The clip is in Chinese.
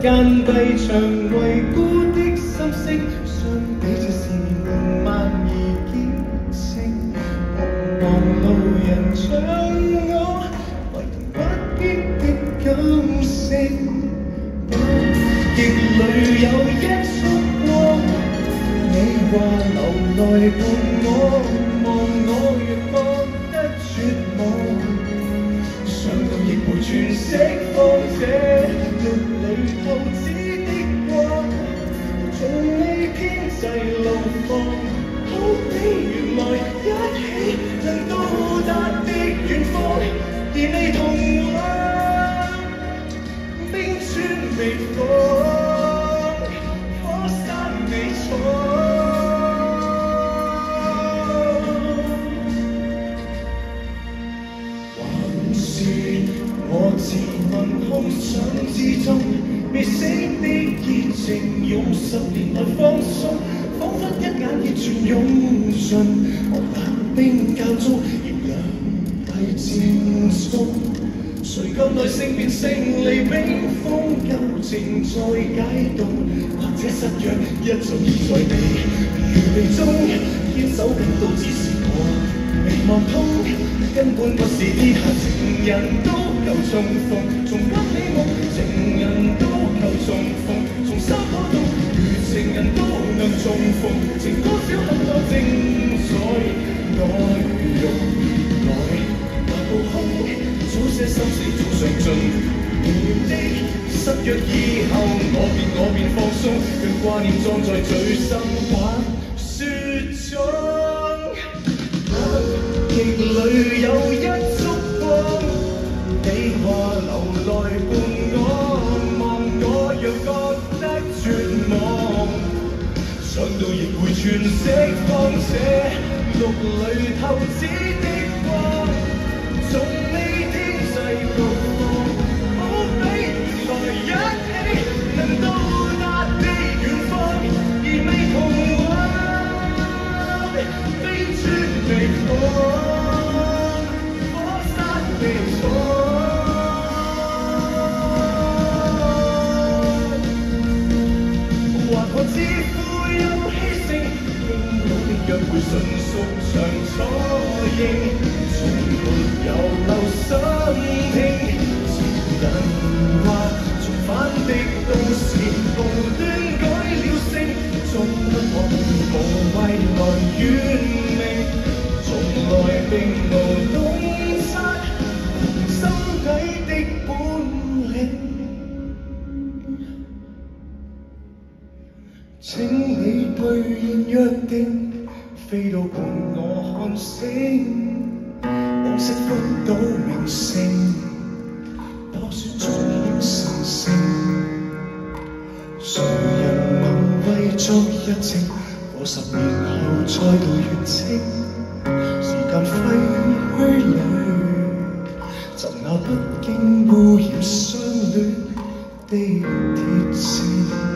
間閉場圍孤的心聲，相比這是緩慢而矯情，茫茫路人像我，唯同不羈的感性，極裏有一束光，你話留來伴我，望我越覺得絕望。想到亦會全釋放這製路況，好比原來一起能到達的遠方，而你同我冰川未放，火山未闖。還是我自問空想之中，未死的熱情用十年來放鬆，仿佛一眼熱泉湧盡，我白冰教中要兩敗漸鬆。誰夠耐性便胜利，冰封旧情再解冻，或者失约一早已在你預備中，牵手永都只是我未望通。根本不是天下情人都够重逢，从不起夢，情人都够重逢，从沙坡到逢，情歌少很多精彩內容，來那高空，早些心死早上盡。的失约以后，我便我便放鬆，讓掛念裝在最深版雪中。極裏有一束光，你话留來伴全释放射，雾里透支。尽送长错影，从没有留心听。前人话，重返的都市，无端改了性，终不枉无畏来远行。从来并无内伤，心底的本领，请你兑现约定。飞到伴我看星，往昔福到名声，破雪中显神圣。谁人能为昨日情，过十年后再度月清，时间挥去里，怎那不经故染相恋的铁线？